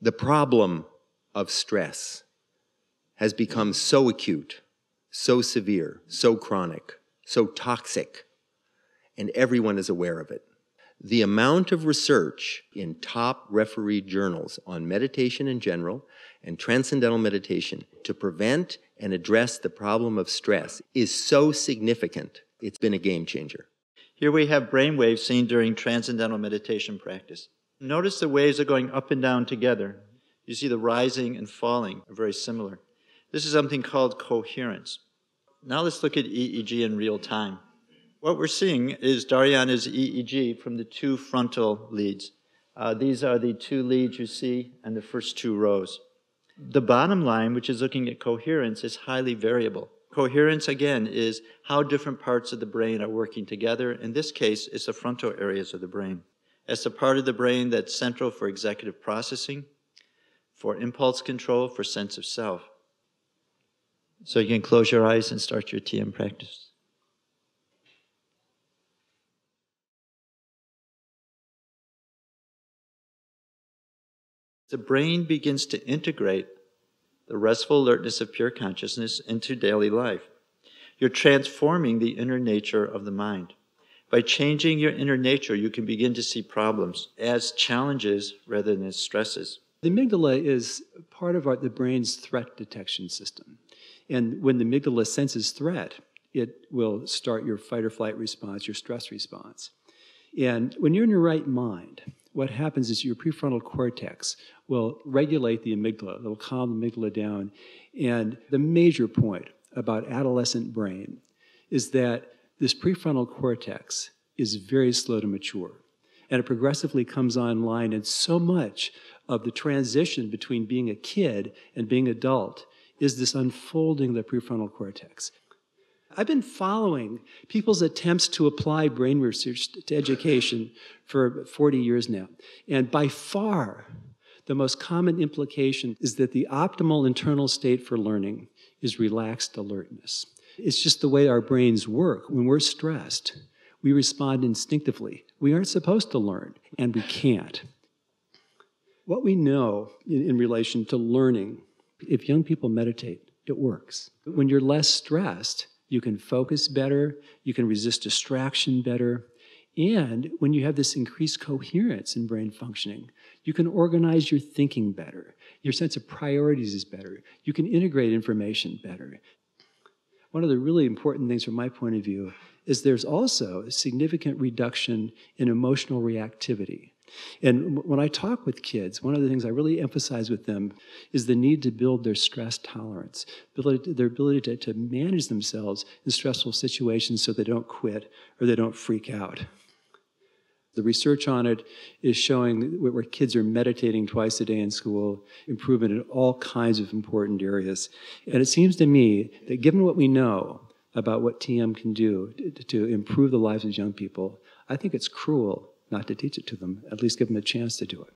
The problem of stress has become so acute, so severe, so chronic, so toxic, and everyone is aware of it. The amount of research in top refereed journals on meditation in general and transcendental meditation to prevent and address the problem of stress is so significant, it's been a game changer. Here we have brain waves seen during transcendental meditation practice. Notice the waves are going up and down together. You see the rising and falling are very similar. This is something called coherence. Now let's look at EEG in real time. What we're seeing is Dariana's EEG from the two frontal leads. Uh, these are the two leads you see and the first two rows. The bottom line, which is looking at coherence, is highly variable. Coherence, again, is how different parts of the brain are working together. In this case, it's the frontal areas of the brain. It's the part of the brain that's central for executive processing, for impulse control, for sense of self. So you can close your eyes and start your TM practice. The brain begins to integrate the restful alertness of pure consciousness into daily life. You're transforming the inner nature of the mind. By changing your inner nature, you can begin to see problems as challenges rather than as stresses. The amygdala is part of our, the brain's threat detection system. And when the amygdala senses threat, it will start your fight or flight response, your stress response. And when you're in your right mind, what happens is your prefrontal cortex will regulate the amygdala, it'll calm the amygdala down. And the major point about adolescent brain is that this prefrontal cortex is very slow to mature. And it progressively comes online, and so much of the transition between being a kid and being adult is this unfolding of the prefrontal cortex. I've been following people's attempts to apply brain research to education for 40 years now. And by far, the most common implication is that the optimal internal state for learning is relaxed alertness. It's just the way our brains work. When we're stressed, we respond instinctively. We aren't supposed to learn, and we can't. What we know in, in relation to learning, if young people meditate, it works. When you're less stressed, you can focus better, you can resist distraction better, and when you have this increased coherence in brain functioning, you can organize your thinking better. Your sense of priorities is better. You can integrate information better. One of the really important things from my point of view is there's also a significant reduction in emotional reactivity. And when I talk with kids, one of the things I really emphasize with them is the need to build their stress tolerance, their ability to, to manage themselves in stressful situations so they don't quit or they don't freak out. The research on it is showing where kids are meditating twice a day in school, improvement in all kinds of important areas. And it seems to me that given what we know about what TM can do to, improve the lives of young people, I think it's cruel not to teach it to them, at least give them a chance to do it.